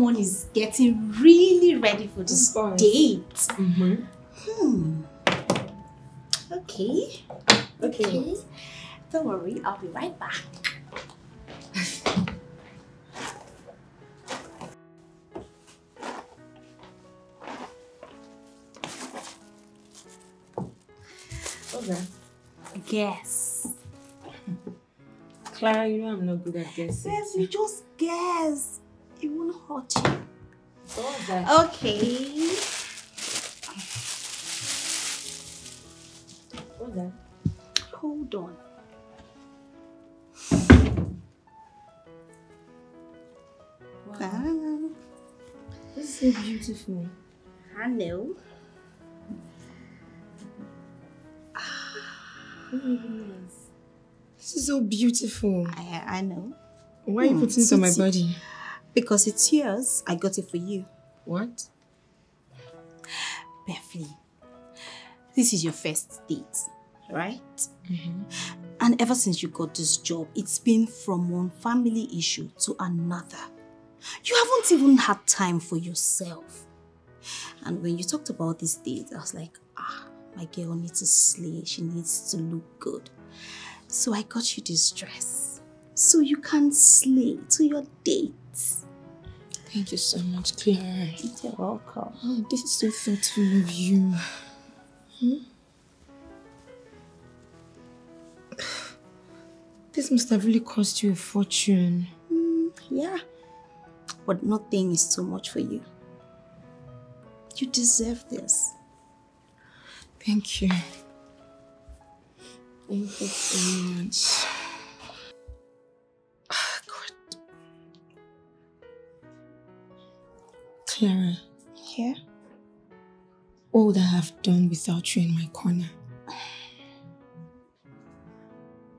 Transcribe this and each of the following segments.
someone is getting really ready for this date. Mm-hmm. Hmm. Okay. Okay. Okay. Don't worry, I'll be right back. That? Guess. Clara, you know I'm not good at guessing. Yes, you just guess. It won't hurt you. So what's that? Okay. Hold on. Ah, This is so beautiful. I. Oh goodness. This is so beautiful. I, I know. Why are you Hmm, putting it on my body? Because it's yours. I got it for you. What? Beverly, this is your first date, right? And ever since you got this job, it's been from one family issue to another. You haven't even had time for yourself. And when you talked about this date, I was like, ah, my girl needs to slay. She needs to look good. So I got you this dress. So you can slay to your date. Thank you so much, Clara. You're welcome. Oh, this is so thoughtful of you. Hmm? This must have really cost you a fortune. Mm, yeah. But nothing is too much for you. You deserve this. Thank you. Thank you so much. Clara, Yeah? what would I have done without you in my corner?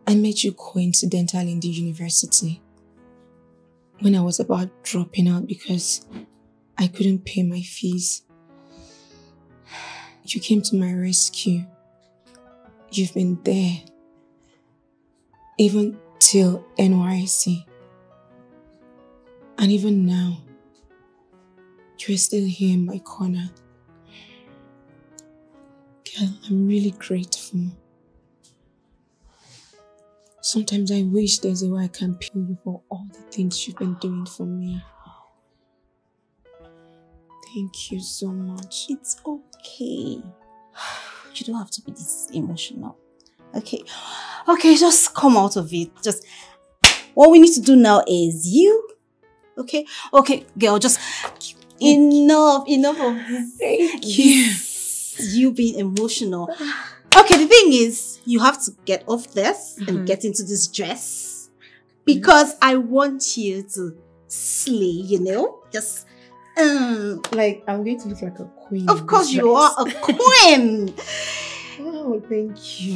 I met you coincidental in the university when I was about dropping out because I couldn't pay my fees. You came to my rescue. You've been there. Even till NYSC. And even now, you're still here in my corner. Girl, I'm really grateful. Sometimes I wish there's a way I can pay you for all the things you've been doing for me. Thank you so much. It's okay. You don't have to be this emotional. Okay. Okay, just come out of it. Just what we need to do now is you. Okay? Okay, girl, just enough, enough of this. Thank you. this- You being emotional. Okay, the thing is, you have to get off this Mhm. and get into this dress. Because I want you to slay, you know? Just um Like, I'm going to look like a queen. of course you dress. are a queen. Oh, thank you.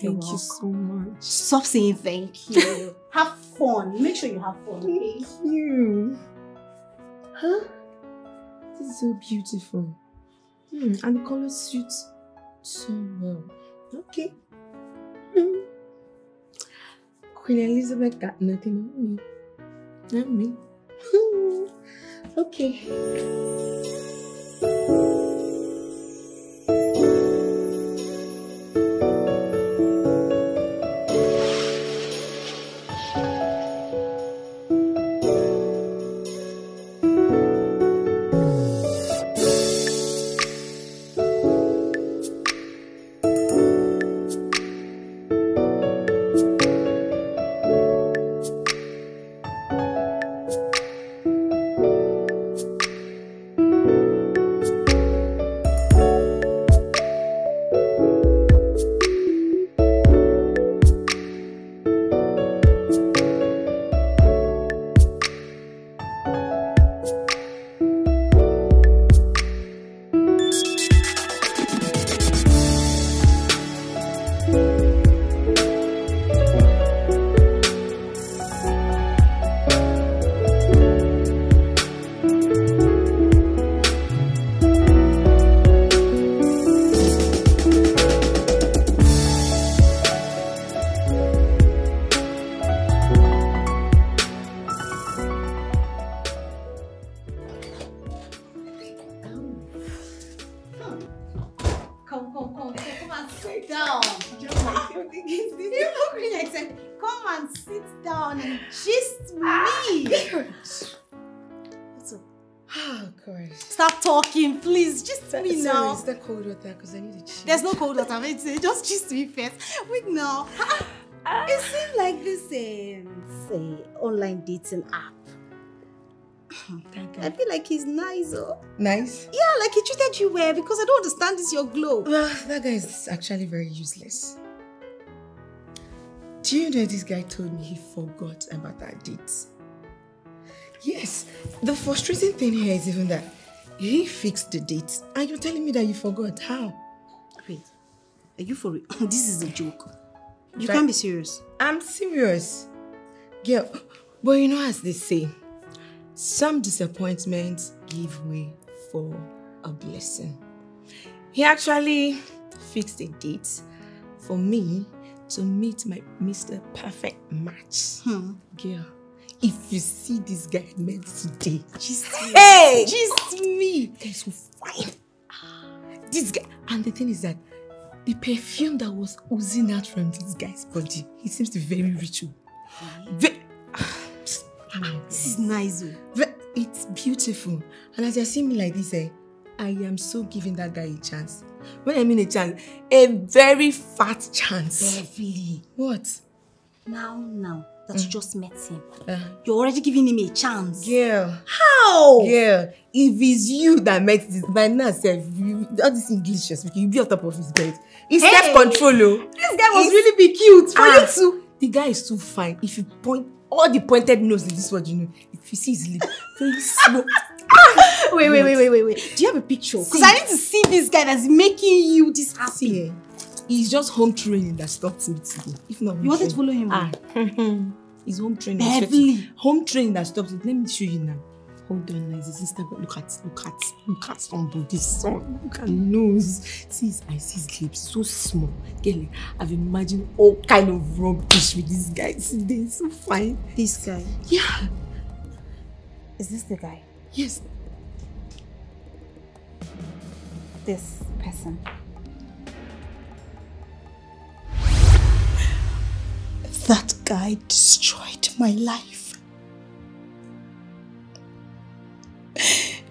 You're Thank you so much. Stop saying thank you. have fun. Make sure you have fun? Thank you. Huh? Is so beautiful. Hmm, and the color suits so well. Okay. Hmm. Queen Elizabeth got nothing on me. Not me. okay. Oh, gosh. Stop talking, please. Just Sorry, me now. is that cold water? Because I need a change. There's no cold water. Say, just me first. Wait now. It seems like this um, say online dating app. Thank I feel like he's nice, oh. Nice. Yeah, like he treated you well because I don't understand this your glow. Well, that guy is actually very useless. Do you know this guy told me he forgot about our dates? Yes, the frustrating thing here is even that he fixed the date and you're telling me that you forgot. How? Wait, are you for real? this is a joke. You can't be serious. I'm serious. Girl, but you know as they say, some disappointments give way for a blessing. He actually fixed a date for me to meet my Mr. Perfect match. Hmm. Girl, if you see this guy met today, Just hey, Just me. guy is so fine. This guy, and the thing is that the perfume that was oozing out from this guy's body, he seems to be very ritual. Ve- This is nice. oh. ve- it's beautiful. And as you see me like this, eh, I am so giving that guy a chance. When I mean a chance, a very fat chance. Beverly. What? Now, now that you just met him, Uh, you're already giving him a chance. girl, How? girl, if it's you that met this, by now, self, you, all this English you're speaking, you'll be on top of his bed. It's Hey! self-control, oh. This guy was It's- really be cute for Ah, you too. The guy is too fine. If you point all the pointed nose in this world, you know, if you see his lip, very small. Wait, wait, wait, wait, wait, wait. Do you have a picture? Because I need to see this guy that's making you this happy. See, eh, it's just home training that stopped me today. If not, You wanted to follow him? Ah, it's home training. Home training that stops it. Let me show you now. Hold on, now. This Instagram. Look at, look at, look at somebody's son. Look at nose. See his eyes, his lips, so small. Girl, I've imagined all kind of rubbish with this guy today. So fine. This guy. Yeah. Is this the guy? Yes. This person. That guy destroyed my life.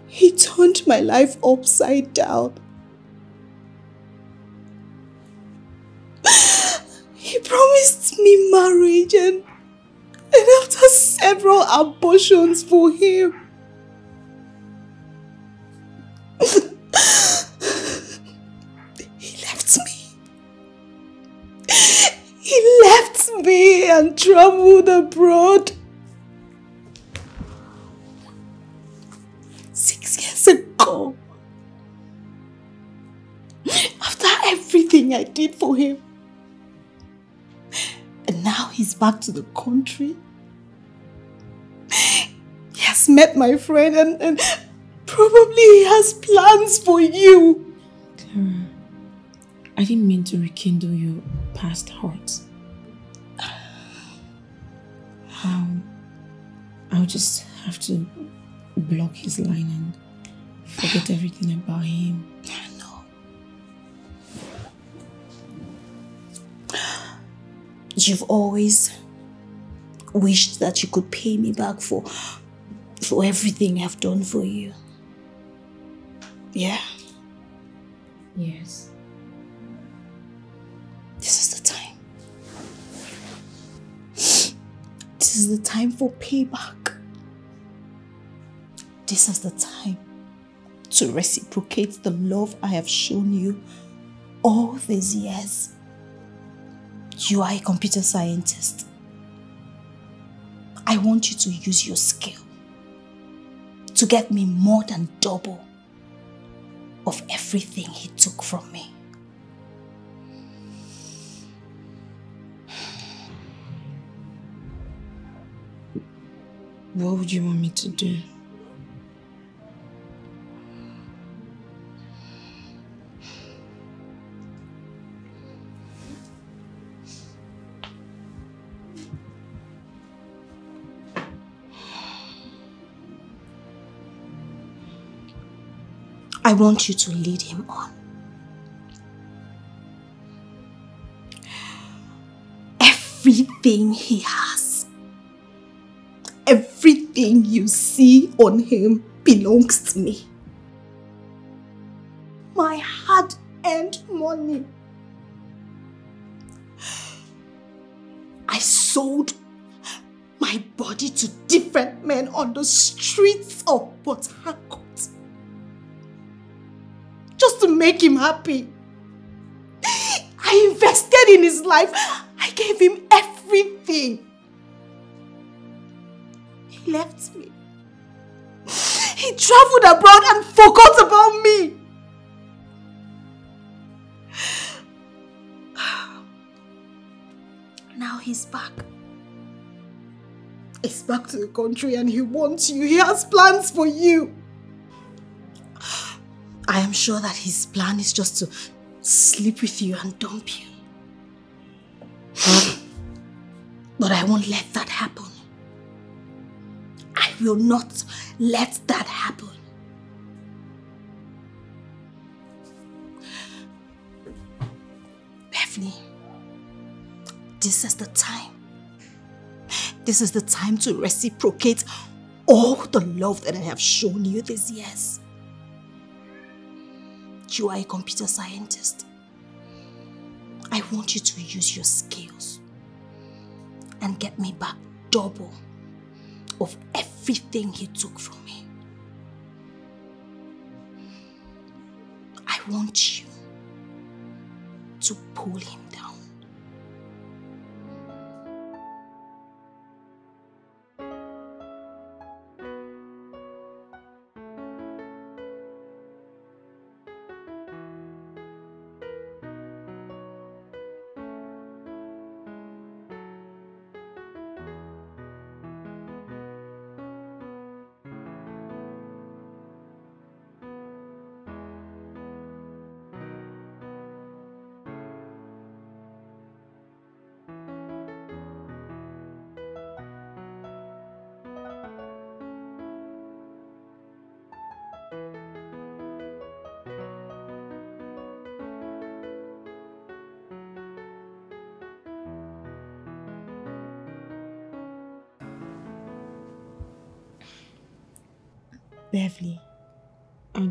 He turned my life upside down. He promised me marriage and, and after several abortions for him, and traveled abroad. Six years ago. After everything I did for him. And now he's back to the country. He has met my friend and, and probably he has plans for you. Clara, I didn't mean to rekindle your past hurt. Um, I'll just have to block his line and forget everything about him. I know. You've always wished that you could pay me back for for everything I've done for you. Yeah, Yes. This is the time for payback. This is the time to reciprocate the love I have shown you all these years. You are a computer scientist. I want you to use your skill to get me more than double of everything he took from me. What would you want me to do? I want you to lead him on. Everything he has. Everything you see on him belongs to me. My hard-earned money. I sold my body to different men on the streets of Port Harcourt. Just to make him happy. I invested in his life. I gave him everything. Left me. He traveled abroad and forgot about me. Now he's back. He's back to the country and he wants you. He has plans for you. I am sure that his plan is just to sleep with you and dump you. but I won't let that happen. Will not let that happen. Beverly, this is the time. This is the time to reciprocate all the love that I have shown you these years. You are a computer scientist. I want you to use your skills and get me back double of everything he took from me. I want you to pull him down.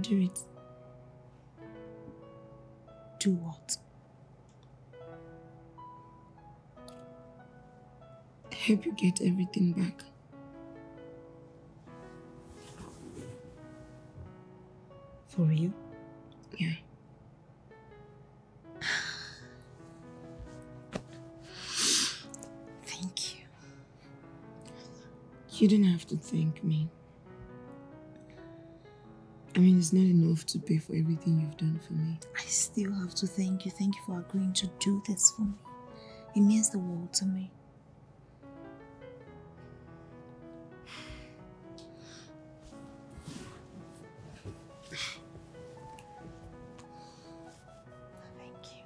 Do it. do what? Help you get everything back. For real? Yeah. Thank you. You don't have to thank me. I mean, it's not enough to pay for everything you've done for me. I still have to thank you. Thank you for agreeing to do this for me. It means the world to me. Thank you.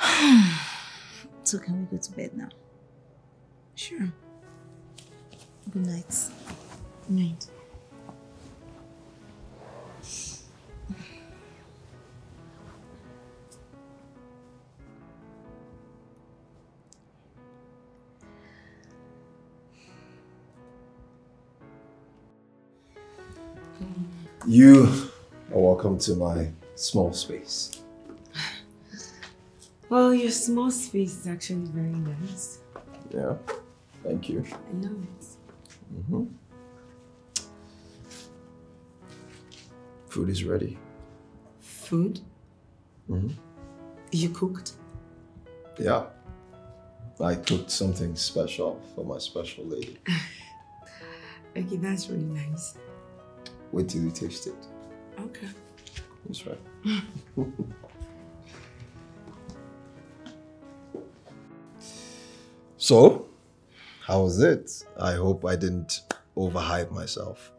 so can we go to bed now? Sure. Good night. Night. You are welcome to my small space. Well, your small space is actually very nice. Yeah, thank you. I love it. hmm Food is ready. Food? Mhm. You cooked? Yeah. I cooked something special for my special lady. Okay, that's really nice. Wait till you taste it. Okay. That's right. so, how was it? I hope I didn't overhype myself.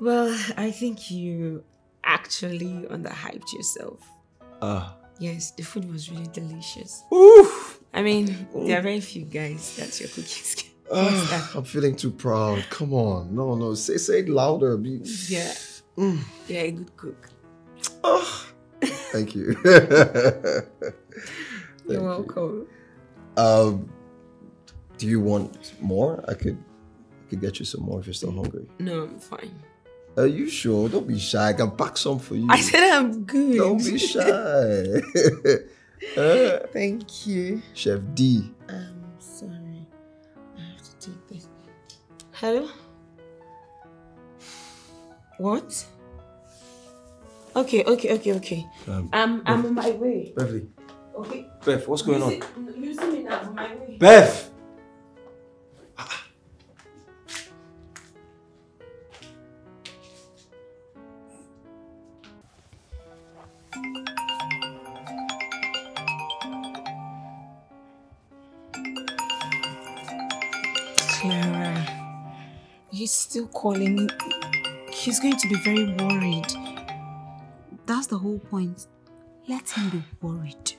Well, I think you actually underhyped yourself. Ah. Yes, the food was really delicious. Oof. I mean, there are very few guys that your cookies can. That? I'm feeling too proud. Come on. No, no. Say say it louder. Be... Yeah, Mm. you're a good cook. Ah, Thank you. You're welcome. Um, do you want more? I could, I could get you some more if you're still hungry. No, I'm fine. Are you sure? Don't be shy. I can pack some for you. I said I'm good. Don't be shy. Uh, Thank you. Chef D. I'm sorry. I have to take this. Hello? What? Okay, okay, okay, okay. Um, I'm I'm on my way. Beverly. Okay. Bev, what's going on? You see me now I'm on my way. Bev! Still calling. He's going to be very worried. That's the whole point. Let him be worried.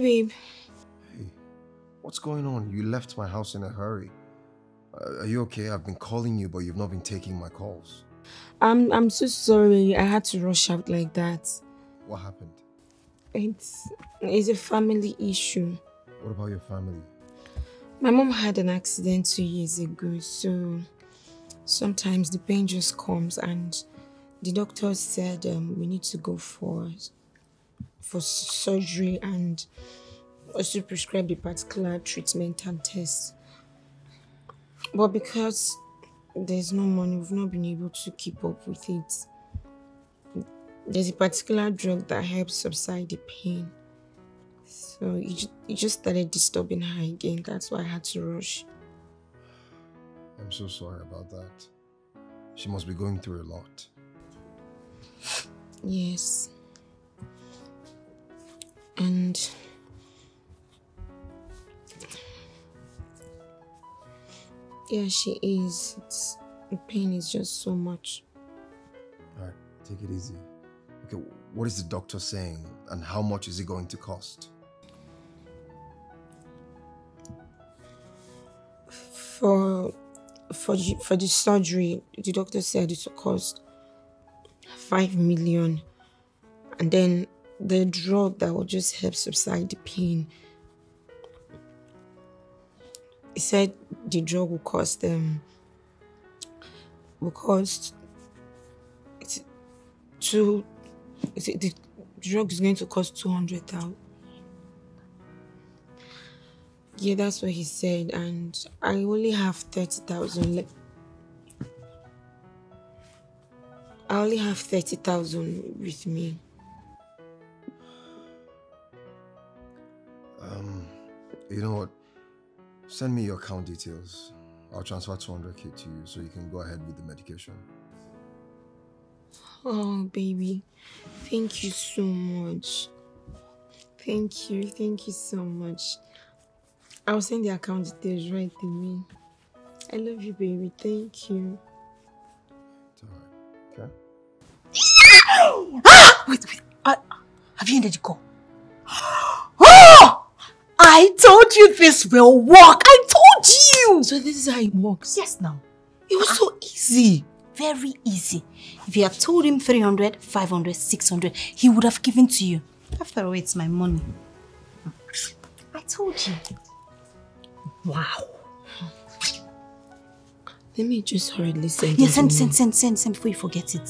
Babe. Hey, what's going on? You left my house in a hurry. Uh, are you okay? I've been calling you, but you've not been taking my calls. I'm I'm so sorry. I had to rush out like that. What happened? It's it's a family issue. What about your family? My mom had an accident two years ago, so sometimes the pain just comes, and the doctor said um, we need to go for for surgery and also prescribe a particular treatment and test. But because there's no money, we've not been able to keep up with it. There's a particular drug that helps subside the pain. So it, it just started disturbing her again. That's why I had to rush. I'm so sorry about that. She must be going through a lot. Yes. And yeah, she is. It's, the pain is just so much. Alright, take it easy. Okay, what is the doctor saying and how much is it going to cost? For for for the surgery, the doctor said it will cost five million, and then the drug that will just help subside the pain. He said the drug will cost them will cost it's two. The drug is going to cost two hundred thousand. Yeah, that's what he said, and I only have thirty thousand left. I only have thirty thousand with me. Um, you know what? Send me your account details. I'll transfer 200k to you so you can go ahead with the medication. Oh, baby, thank you so much. Thank you, thank you so much. I'll send the account details right away. I love you, baby. Thank you. It's alright. Okay? Wait, wait. Uh, have you ended the call? I told you this will work. I told you. So this is how it works. Yes, now. It was so easy. Very easy. If you had told him 300, 500, 600, he would have given to you. After all, it's my money. I told you. Wow. Let me just hurriedly send Yeah, it send, send, send, send, send before you forget it.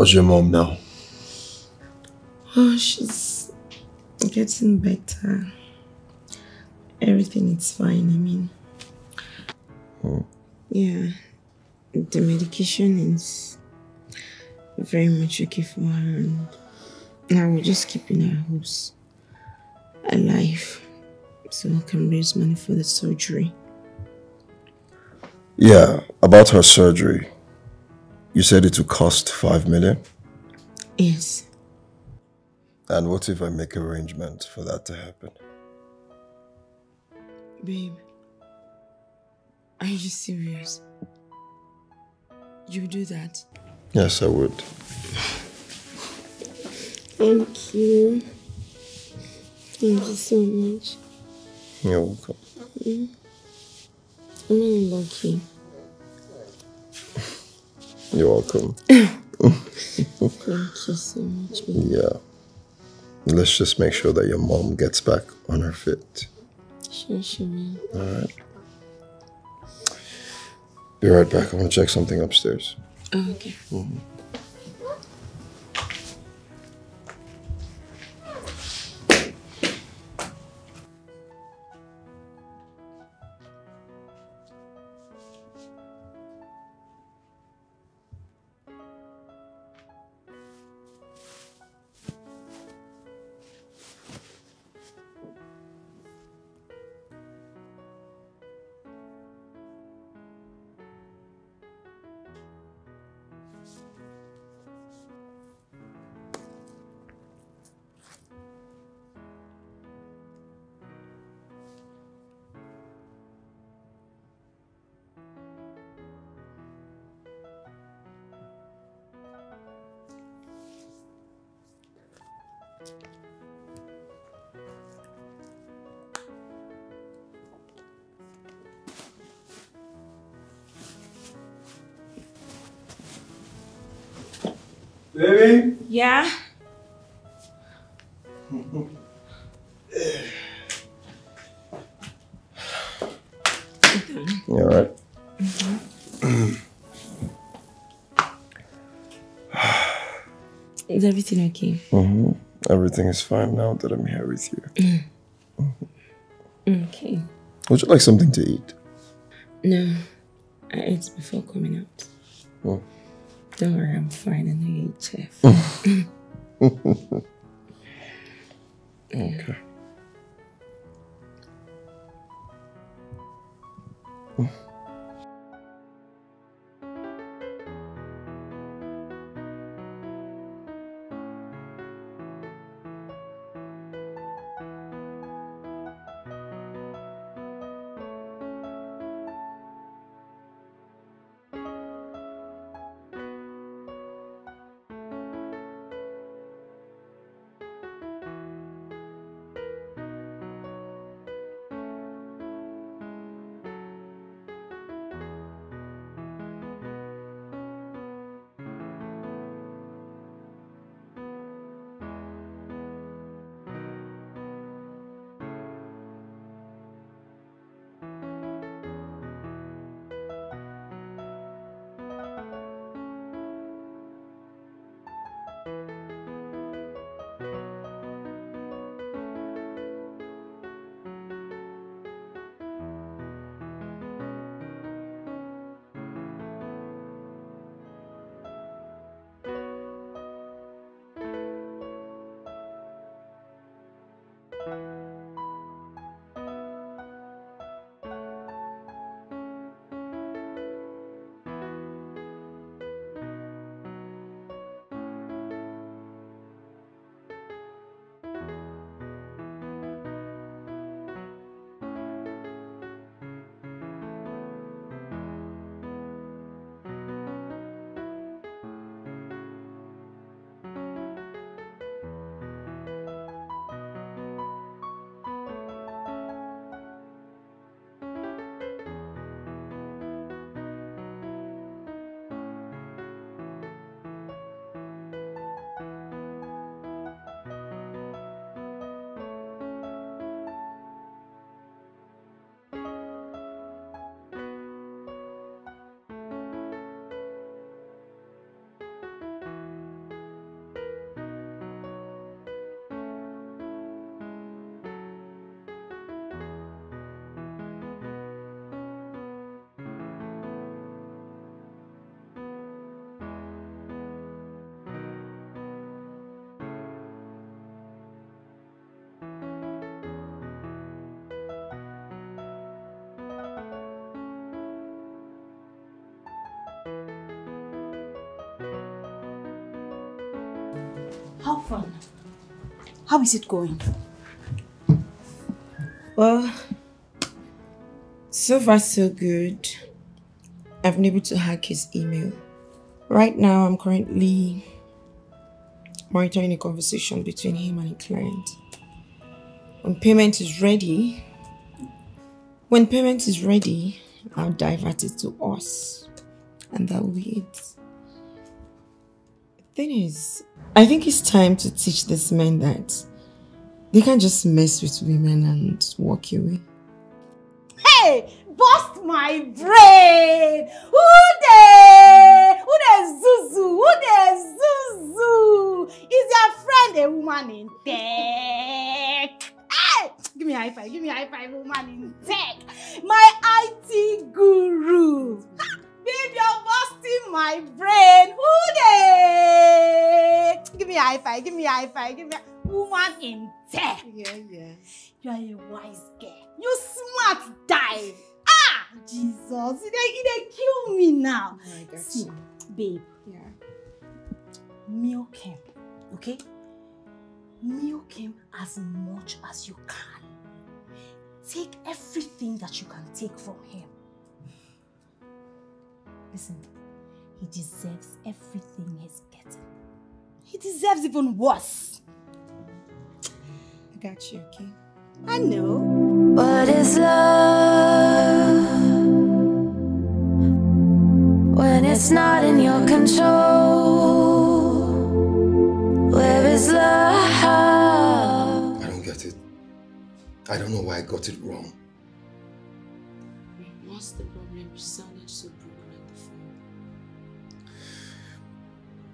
How's your mom now? Oh, she's getting better. Everything is fine, I mean. Hmm. Yeah. The medication is very much okay for her and now we're just keeping our hopes alive so I can raise money for the surgery. Yeah, about her surgery. You said it would cost five million? Yes. And what if I make arrangements for that to happen? Babe, are you serious? You do that? Yes, I would. Thank you. Thank you so much. You're welcome. Mm-hmm. I'm really lucky. You're welcome. Thank you so much, babe. Yeah. Let's just make sure that your mom gets back on her feet. Sure, sure, man. Alright. Be right back. I want to check something upstairs. Oh, okay. Mm-hmm. Baby? Yeah? You alright? Is everything okay? Mm-hmm. Everything is fine now that I'm here with you. Mm. Mm-hmm. Mm, okay. Would you like something to eat? No, I ate before coming out. Oh. Don't worry, I'm fine. I know you eat, chef. How fun? How is it going? Well, so far so good. I've been able to hack his email. Right now, I'm currently monitoring a conversation between him and a client. When payment is ready, when payment is ready, I'll divert it to us. And that will be it. The thing is, I think it's time to teach these men that they can't just mess with women and walk away. Hey! Bust my brain! Who there? Who there Zuzu? Who there Zuzu? Is your friend a woman in tech? Hey! Give me a high five. Give me a high five, woman in tech. My IT guru. Babe, you're busting my brain. Who there? Give me a high five. Give me a high five. Give me a woman in tech. Yeah, yeah. You are a wise girl. You smart die. Ah, Jesus, you dey, you kill me now. I got See, you. babe, Yeah. milk him, okay? Milk him as much as you can. Take everything that you can take from him. Listen, he deserves everything he's getting. He deserves even worse. I got you, okay? I know. What is love when it's not in your control? Where is love? I don't get it. I don't know why I got it wrong. What's the problem? You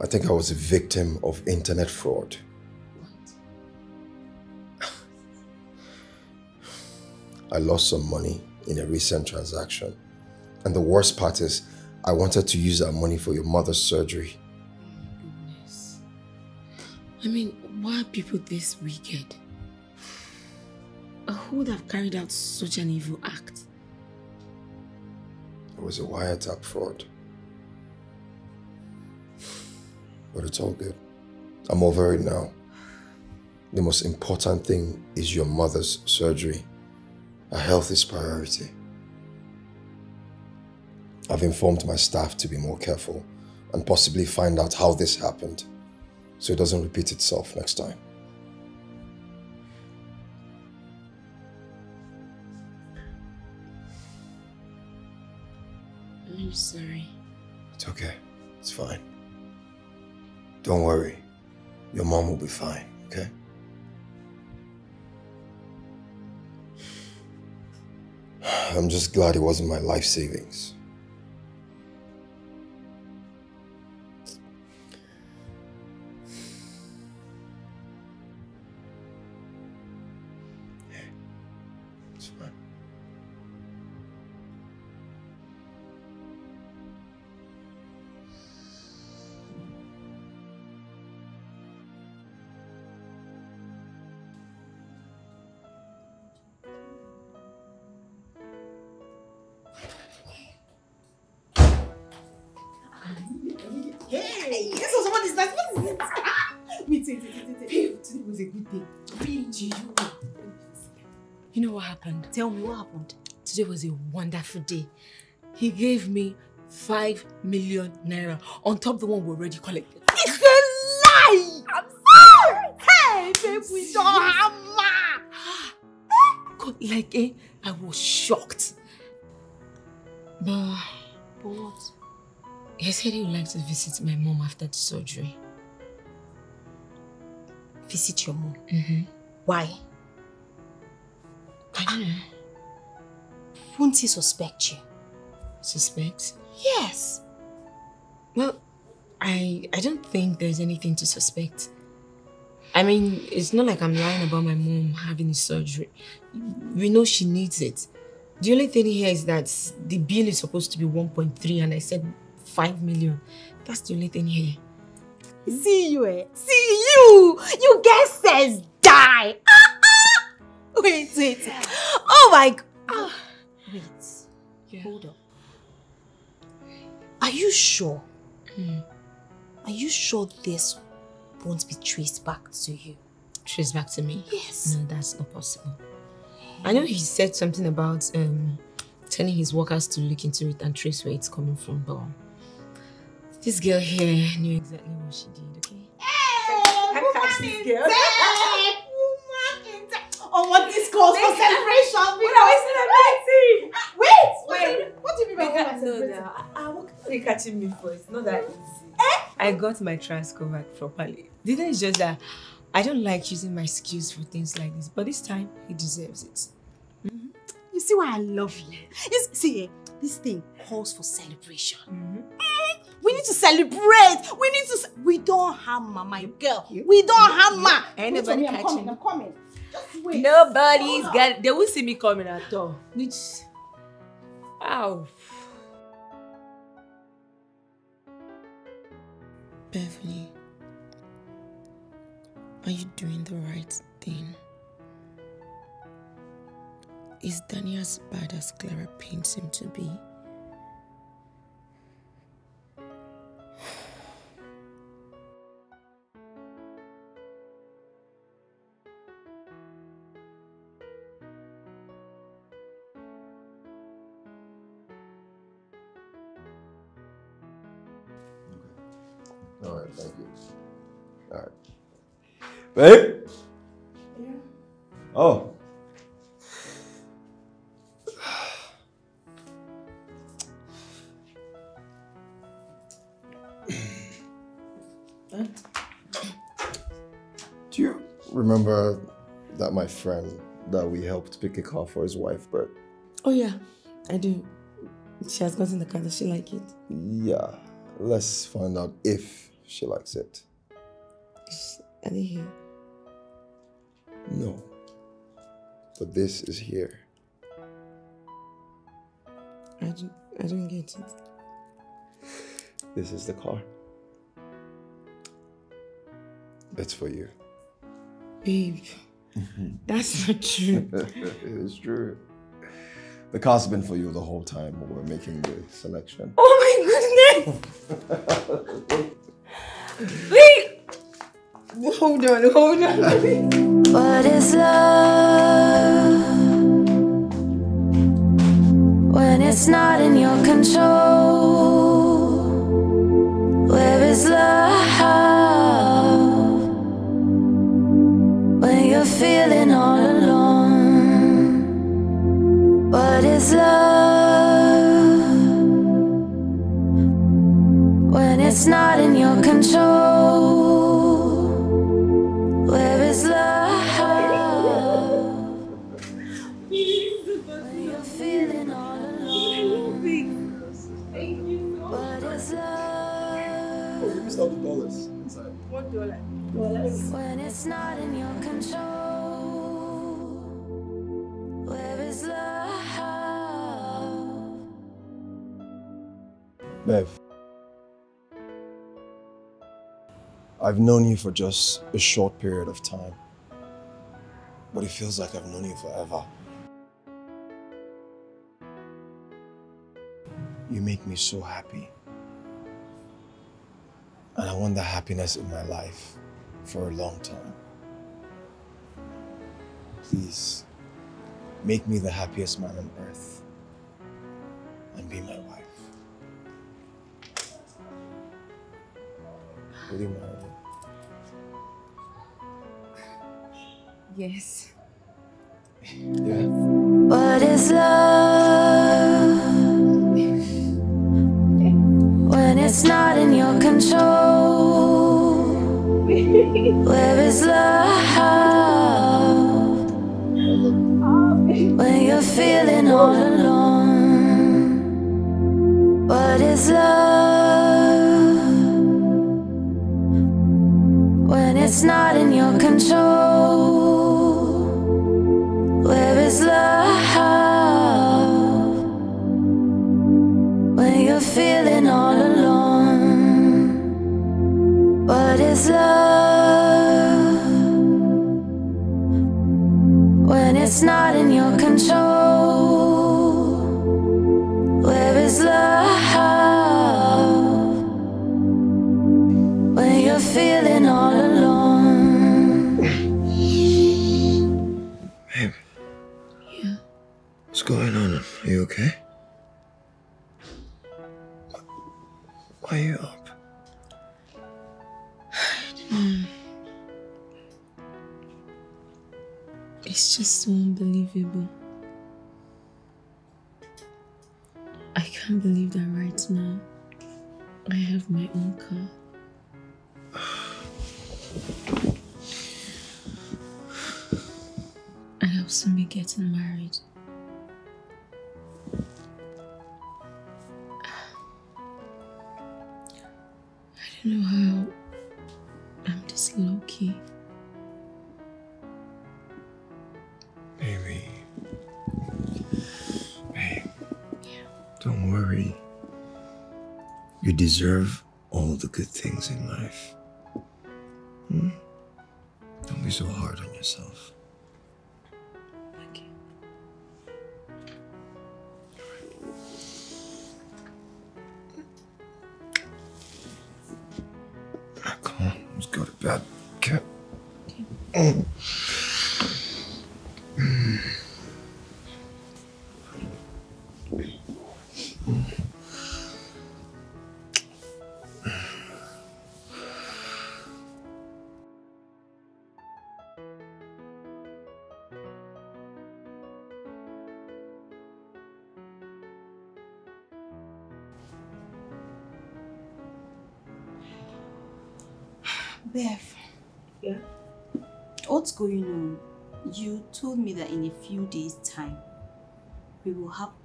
I think I was a victim of internet fraud. What? I lost some money in a recent transaction. And the worst part is, I wanted to use that money for your mother's surgery. Goodness. I mean, why are people this wicked? Who would have carried out such an evil act? It was a wiretap fraud. But it's all good. I'm over it now. The most important thing is your mother's surgery. Her health is priority. I've informed my staff to be more careful and possibly find out how this happened so it doesn't repeat itself next time. I'm sorry. It's okay. Don't worry. Your mom will be fine, okay? I'm just glad it wasn't my life savings. Wonderful day. He gave me 5 million naira on top of the one we already collected. It's a lie! I'm sorry! Hey, babe, we don't hammer! God, like, eh, I was shocked. But But what? he said he would like to visit my mom after the surgery. Visit your mom. Mm-hmm. Why? I don't know. Won't he suspect you? Suspect? Yes. Well, I I don't think there's anything to suspect. I mean, it's not like I'm lying about my mom having surgery. We know she needs it. The only thing here is that the bill is supposed to be 1.3 and I said 5 million. That's the only thing here. See you, eh? See you! You get says die! Ah, ah! Wait, wait. Oh my god. Ah. Wait. Yeah. Hold up. Are you sure? Hmm. Are you sure this won't be traced back to you. Trace back to me. Yes. No, that's not possible. I know he said something about um telling his workers to look into it and trace where it's coming from, but this girl here knew exactly what she did, okay? Hey, catch this girl. Woman in tech. Oh, what this calls for celebration? What are we celebrating? Wait, Wait. What do you mean by They woman can't know celebrating? now. I, I are catching me for? It's not that easy. I got my transfer back properly. Didn't is just that I don't like using my skills for things like this, but this time he deserves it. You see why I love you? You see, eh, this thing calls for celebration. Mm, We need to celebrate. We need to. We don't hammer, my girl. We don't hammer. For nobody I'm coming. I'm coming. Just wait. Nobody's got. They won't see me coming at all. Which, wow. Beverly, are you doing the right thing? Is Danny as bad as Clara paints him to be? Right. Babe? Oh. Do you remember that my friend that we helped pick a car for his wife, Bert? Oh, yeah, I do. She has gotten the car. Does she like it? Yeah. Let's find out if she likes it. Is- Are they here? No. But this is here. I don't, I don't get it. This is the car. It's for you. Babe, that's not true. it is true. The car's been for you the whole time we're making the selection. Oh my goodness! Wait! Hold on, hold on. What is love when it's not in your control? Where is love when you're feeling all alone? What is love when it's not in your control? Bev. I've known you for just a short period of time. But it feels like I've known you forever. You make me so happy. And I want that happiness in my life for a long time. Please, make me the happiest man on earth and be my wife. Will you marry? Yes. Yeah. What is love don't know how I'm this lucky. Baby. Babe. Don't worry. You deserve all the good things in life. Hmm? Don't be so hard on yourself.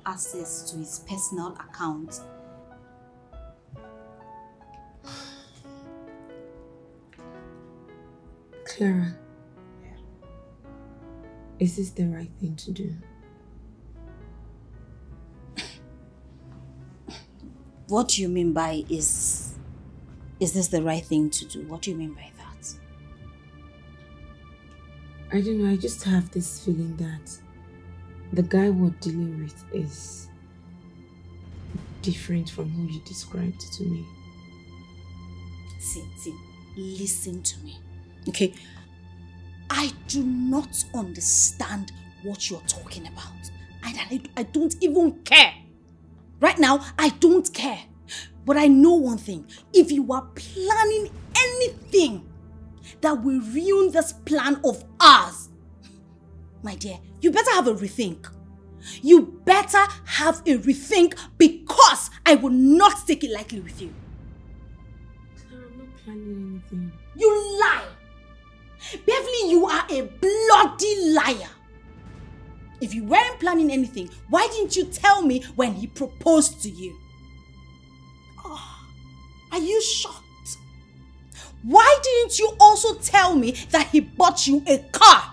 Access to his personal account. Clara. Is this the right thing to do? What do you mean by is is this the right thing to do? What do you mean by that? I don't know, I just have this feeling that the guy we're dealing with is different from who you described to me. See, see, listen to me. Okay? I do not understand what you're talking about. I, I don't even care. Right now, I don't care. But I know one thing. If you are planning anything that will ruin this plan of ours, my dear, you better have a rethink. You better have a rethink because I will not take it lightly with you. Clara, I'm not planning anything. You lie! Beverly, you are a bloody liar. If you weren't planning anything, why didn't you tell me when he proposed to you? Oh, are you shocked? Why didn't you also tell me that he bought you a car?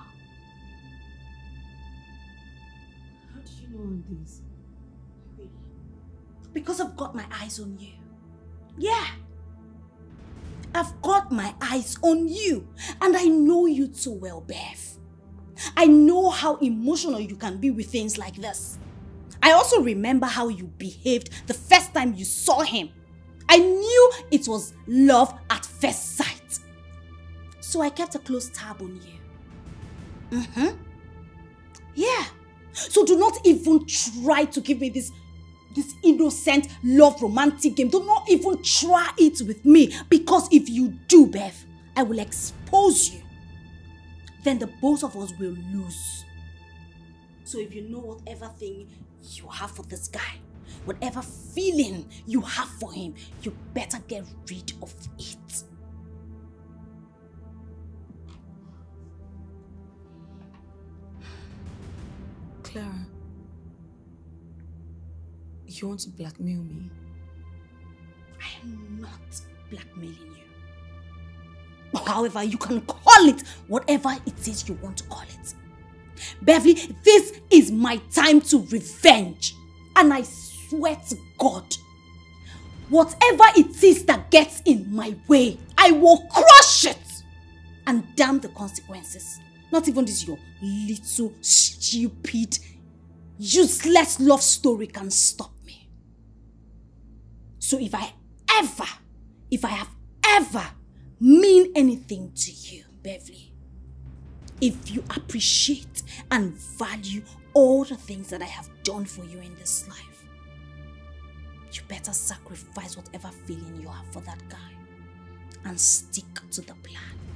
Because I've got my eyes on you. Yeah. I've got my eyes on you. And I know you too well, Bev. I know how emotional you can be with things like this. I also remember how you behaved the first time you saw him. I knew it was love at first sight. So I kept a close tab on you. Mm-hmm. Yeah. So do not even try to give me this this innocent love romantic game. Do not even try it with me because if you do, Bev, I will expose you. Then the both of us will lose. So if you know whatever thing you have for this guy, whatever feeling you have for him, you better get rid of it. Clara, you want to blackmail me? I am not blackmailing you. However, you can call it whatever it is you want to call it. Beverly, this is my time to revenge. And I swear to God, whatever it is that gets in my way, I will crush it. And damn the consequences. Not even this your little stupid, useless love story can stop. So if I ever, if I have ever mean anything to you, Beverly, if you appreciate and value all the things that I have done for you in this life, you better sacrifice whatever feeling you have for that guy and stick to the plan.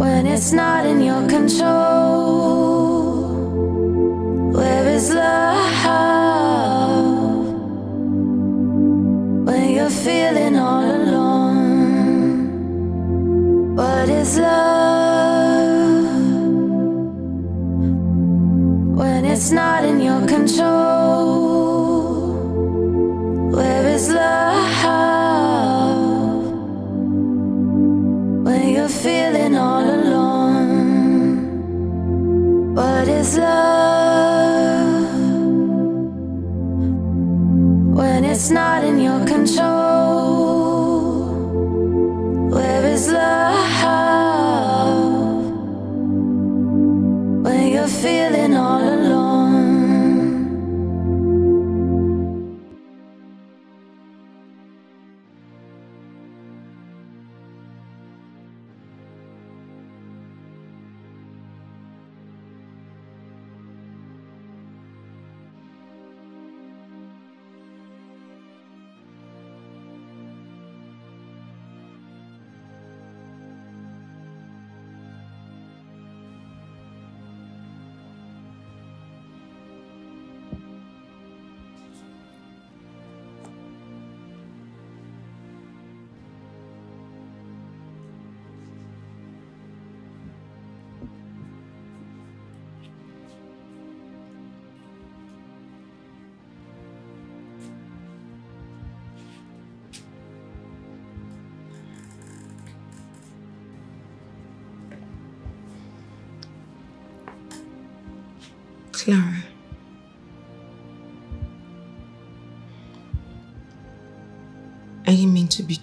when it's not in your control.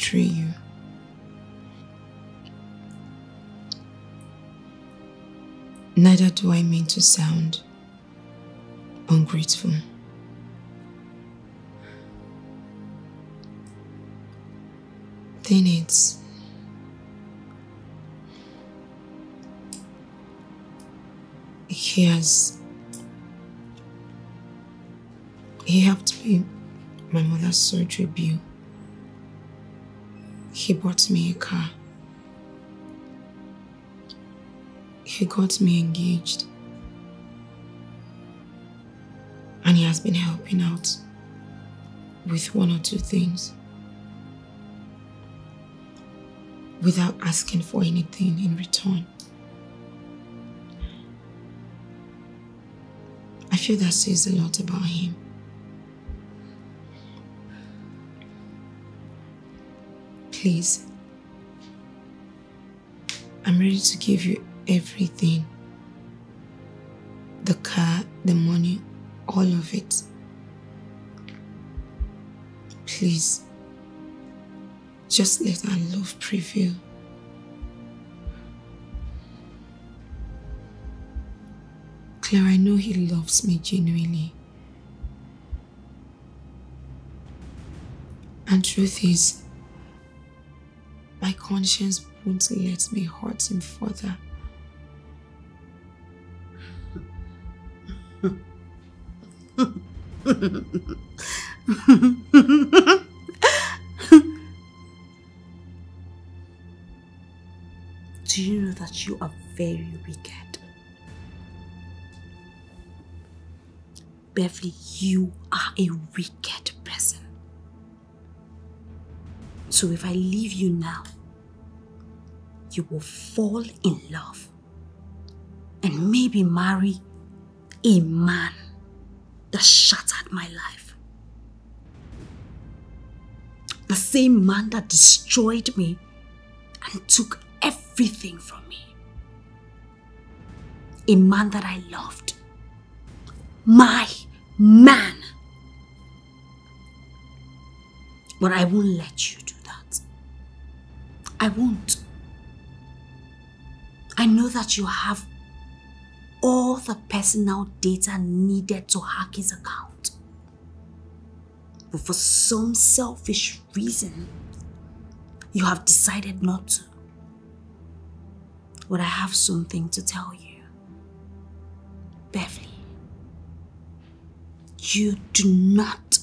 betray you. Neither do I mean to sound ungrateful. Thing is, he has, he helped me. my mother's surgery bill. He bought me a car. He got me engaged. And he has been helping out with one or two things without asking for anything in return. I feel that says a lot about him. Please. I'm ready to give you everything. The car, the money, all of it. Please. Just let our love prevail. Claire, I know he loves me genuinely. And truth is, my conscience won't let me hurt him further. Do you know that you are very wicked? Beverly, you are a wicked person. So if I leave you now, you will fall in love and maybe marry a man that shattered my life. The same man that destroyed me and took everything from me. A man that I loved. My man. But I won't let you do that. I won't. I know that you have all the personal data needed to hack his account. But for some selfish reason, you have decided not to. But I have something to tell you. Beverly, you do not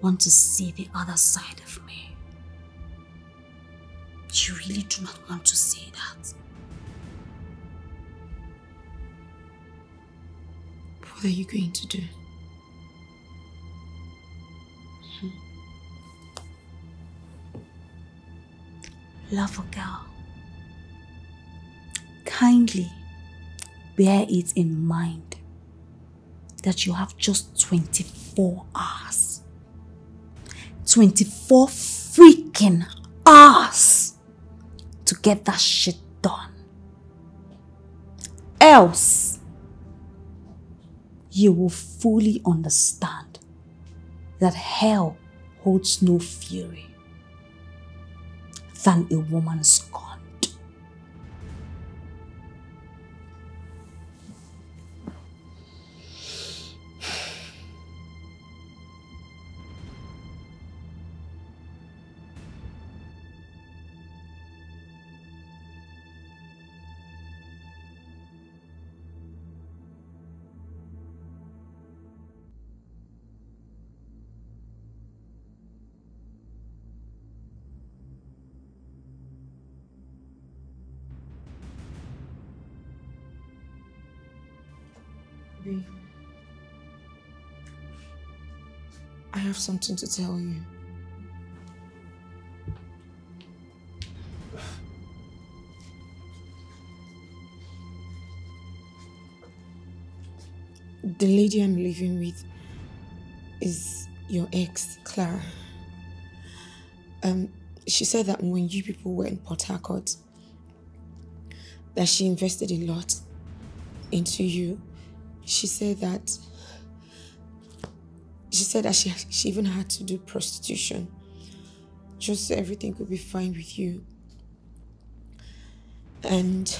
want to see the other side of me. You really do not want to see that. What are you going to do? Hmm. Love a girl. Kindly bear it in mind that you have just 24 hours. 24 freaking hours to get that shit done. Else, you will fully understand that hell holds no fury than a woman's scorn. I have something to tell you. The lady I'm living with is your ex, Clara. Um, she said that when you people were in Port Harcourt, that she invested a lot into you. She said that she said that she she even had to do prostitution just so everything could be fine with you. And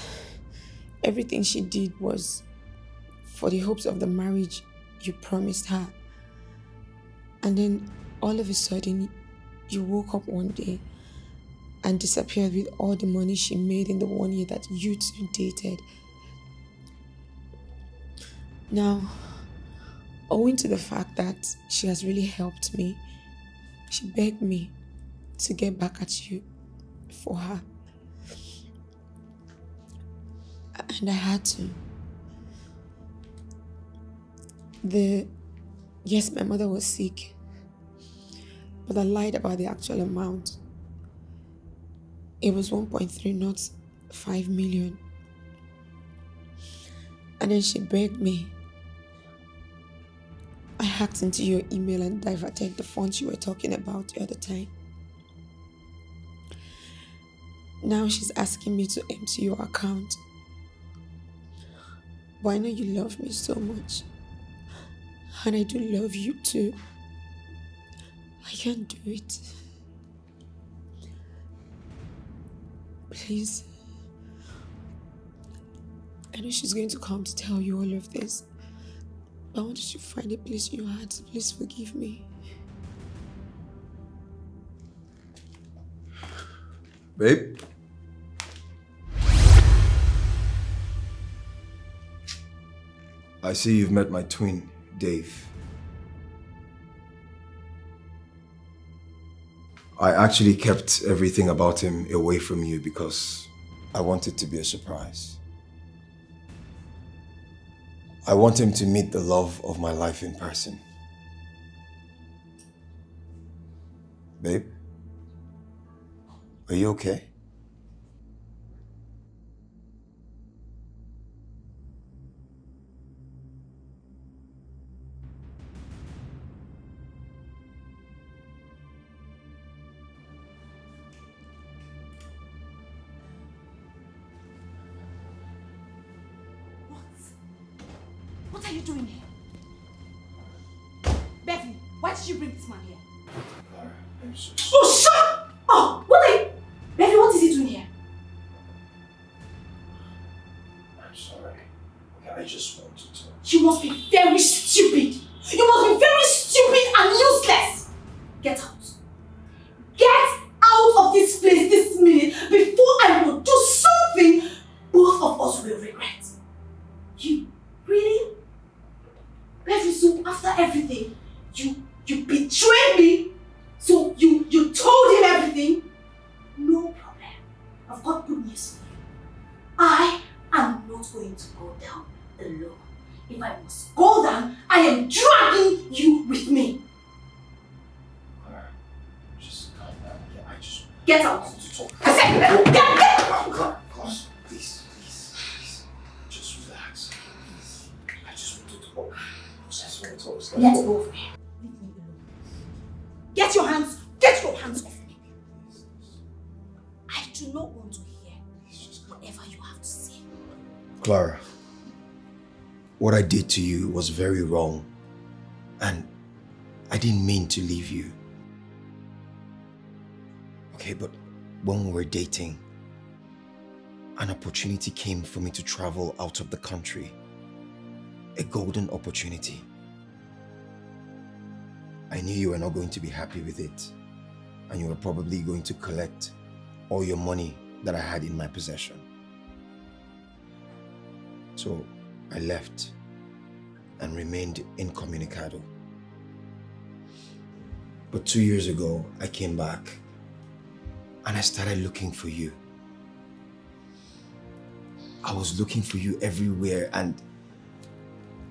everything she did was for the hopes of the marriage you promised her. And then all of a sudden, you woke up one day and disappeared with all the money she made in the one year that you two dated. Now, owing to the fact that she has really helped me, she begged me to get back at you for her. And I had to. The yes, my mother was sick, but I lied about the actual amount. It was 1.3, not 5 million. And then she begged me. I hacked into your email and diverted the funds you were talking about the other time. Now she's asking me to empty your account. But I know you love me so much. And I do love you too. I can't do it. Please. I know she's going to come to tell you all of this. I want you to find a place in your heart. Please forgive me. Babe? I see you've met my twin, Dave. I actually kept everything about him away from you because I wanted to be a surprise. I want him to meet the love of my life in person. Babe? Are you okay? Do not want to hear whatever you have to say. Clara, what I did to you was very wrong. And I didn't mean to leave you. Okay, but when we were dating, an opportunity came for me to travel out of the country. A golden opportunity. I knew you were not going to be happy with it. And you were probably going to collect all your money that I had in my possession. So I left and remained incommunicado. But two years ago, I came back and I started looking for you. I was looking for you everywhere and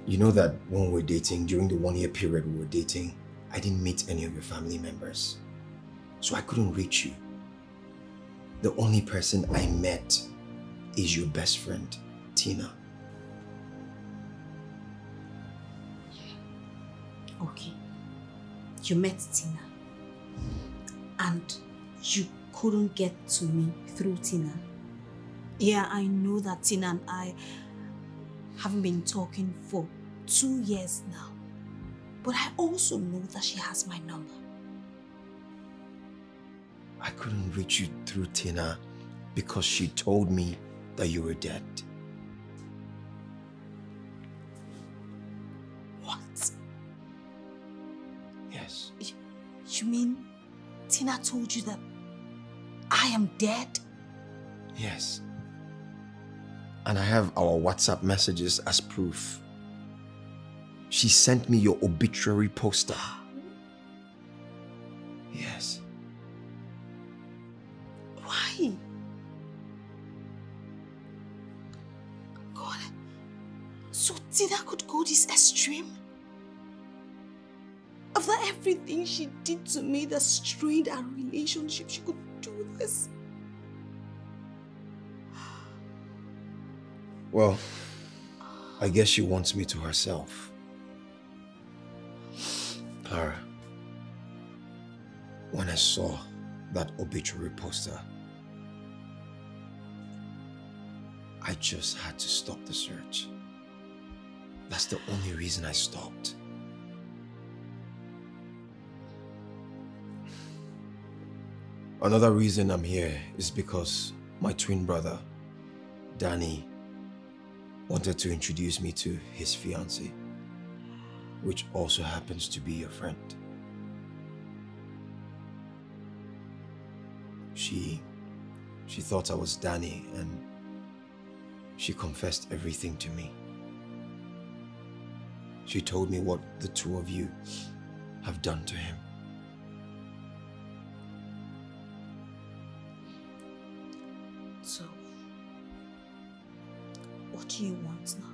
you know that when we were dating, during the one year period we were dating, I didn't meet any of your family members. So I couldn't reach you. The only person I met is your best friend, Tina. Okay. You met Tina. And you couldn't get to me through Tina. Yeah, I know that Tina and I haven't been talking for two years now. But I also know that she has my number. I couldn't reach you through Tina because she told me that you were dead. What? Yes. You mean Tina told you that I am dead? Yes. And I have our WhatsApp messages as proof. She sent me your obituary poster. Yes. So Tina could go this extreme? After everything she did to me that strained our relationship, she could do this? Well, I guess she wants me to herself. Clara, when I saw that obituary poster, I just had to stop the search. That's the only reason I stopped. Another reason I'm here is because my twin brother, Danny, wanted to introduce me to his fiancée, which also happens to be your friend. She, she thought I was Danny and she confessed everything to me. She told me what the two of you have done to him. So, what do you want now?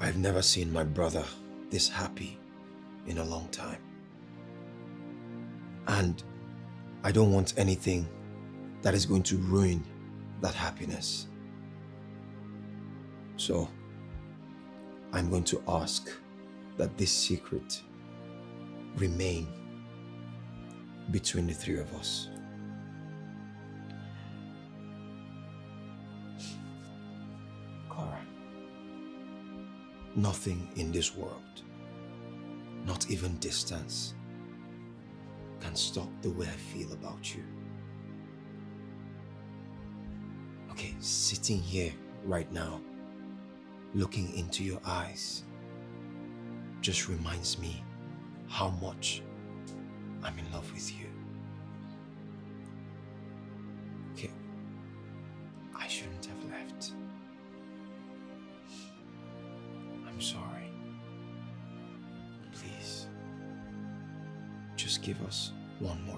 I've never seen my brother this happy in a long time. And I don't want anything that is going to ruin that happiness. So, I'm going to ask that this secret remain between the three of us. Clara, nothing in this world, not even distance, can stop the way I feel about you. Sitting here right now, looking into your eyes, just reminds me how much I'm in love with you. Okay, I shouldn't have left. I'm sorry. Please, just give us one more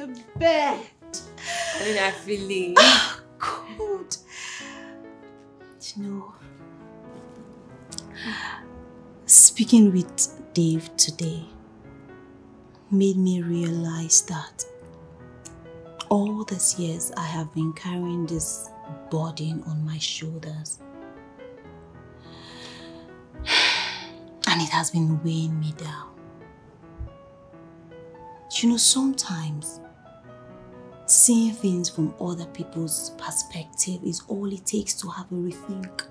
a. How did I feeling? Ah, Good. You know, speaking with Dave today made me realize that all these years I have been carrying this burden on my shoulders. And it has been weighing me down. You know, sometimes seeing things from other people's perspective is all it takes to have a rethink.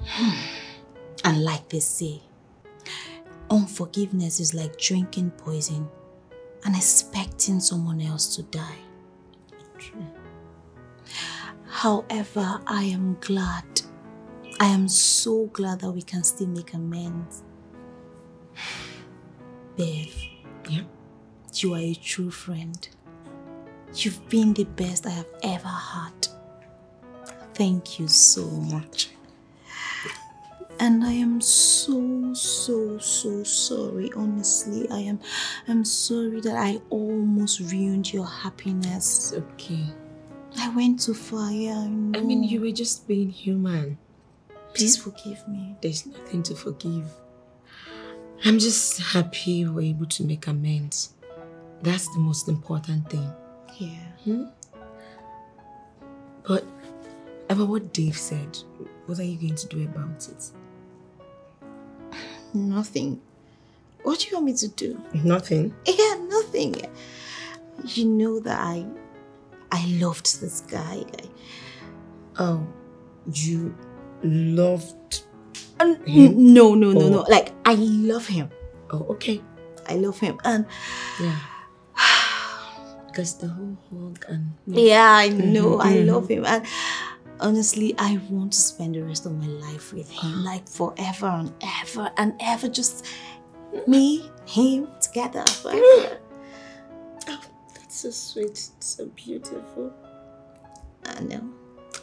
And like they say, unforgiveness is like drinking poison and expecting someone else to die. True. However, I am glad. I am so glad that we can still make amends. Bev, Yeah. You are a true friend. You've been the best I have ever had. Thank you so much. And I am so, so, so sorry. Honestly, I am I'm sorry that I almost ruined your happiness. It's okay. I went too far, yeah. I, I mean, you were just being human. please forgive me. There's nothing to forgive. I'm just happy we're able to make amends. That's the most important thing. Yeah. Hmm? But about what Dave said, what are you going to do about it? Nothing. What do you want me to do? Nothing. Yeah, nothing. You know that I I loved this guy. I, Oh, you loved. N- Him? No, no, no, no. Oh. Like I love him. Oh, okay. I love him. And Yeah. Because the whole hug and. yeah, I know I mhm. love him. And honestly, I want to spend the rest of my life with him. Like forever and ever and ever. Just me, him together forever. Oh, that's so sweet. So beautiful. I know.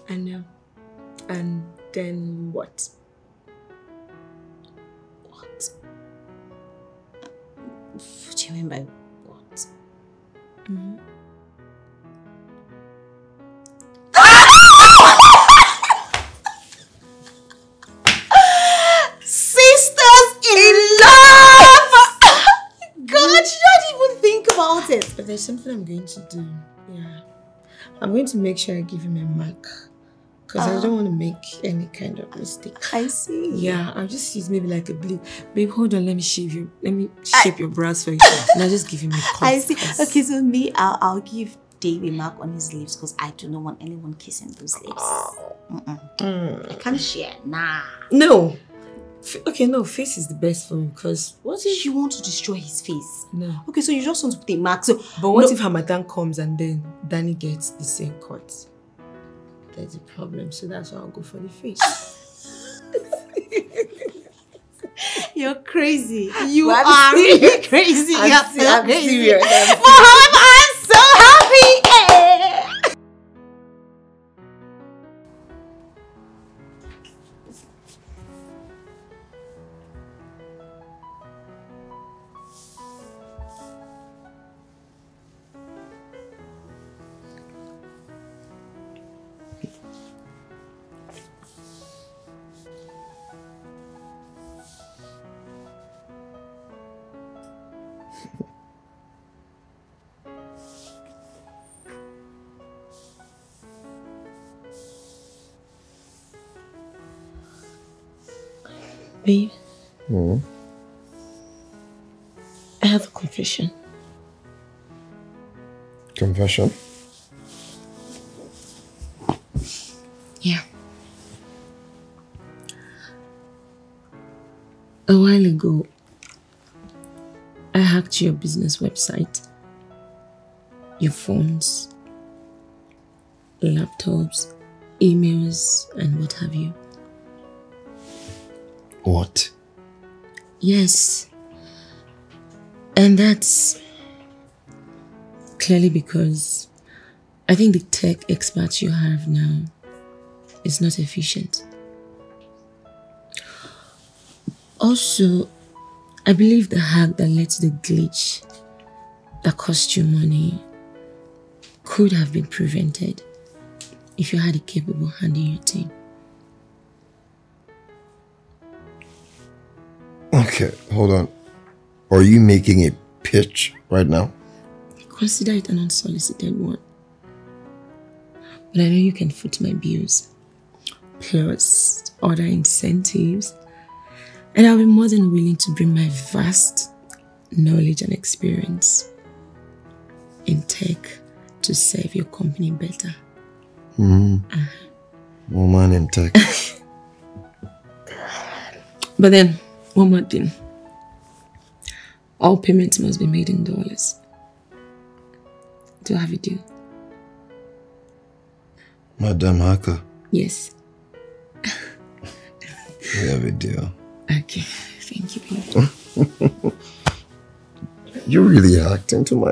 I know. And then what? What? What do you mean by what? Sisters in love! God, you don't even think about it. But there's something I'm going to do. Yeah. I'm going to make sure I give him a mark. Because I don't ah. want to make any kind of mistake. I see. Yeah, I'll just use maybe like a blue. Babe, hold on, let me shave you. Let me shape your brows for you. and I'll just give him a cut. I see. 'cause- Okay, so me, I'll, I'll give Dave a mark on his lips because I do not want anyone kissing those lips. Mm-mm. Mm. I can't share. Nah. No. Okay, no, face is the best for me because what if. You want to destroy his face. No. Okay, so you just want to put a mark. So, But what No. if harmattan comes and then Danny gets the same cut? There's a problem, so that's why I'll go for the face. you're crazy. You I'm are really crazy. I'm se- I'm crazy. serious. I'm Mohammed, I'm so happy. Yeah. A while ago, I hacked your business website, your phones, laptops, emails, and what have you. What? Yes. And that's clearly because I think the tech experts you have now is not efficient. Also, I believe the hack that led to the glitch that cost you money could have been prevented if you had a capable hand in your team. Okay, hold on. Are you making a pitch right now? Consider it an unsolicited one. But I know you can foot my bills, plus other incentives, and I'll be more than willing to bring my vast knowledge and experience in tech to serve your company better. Hmm. Woman in tech. But then, one more thing. All payments must be made in dollars. Do I have a deal? Madam Hacker, Yes. we have a deal. Okay. Thank you, babe. You really hacked into my.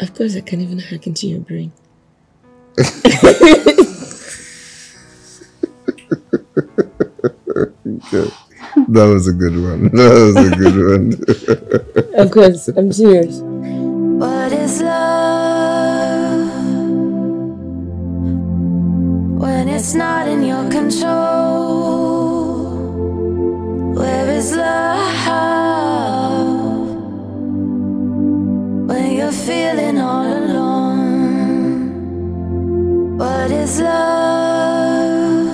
Of course, I can even hack into your brain. Okay. That was a good one. That was a good one. Of course, I'm serious. What is love it's not in your control? Where is love when you're feeling all alone? What is love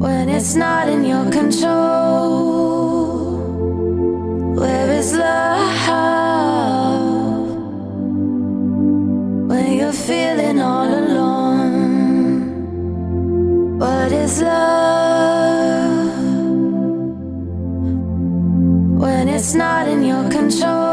when it's not in your control? Not in your control?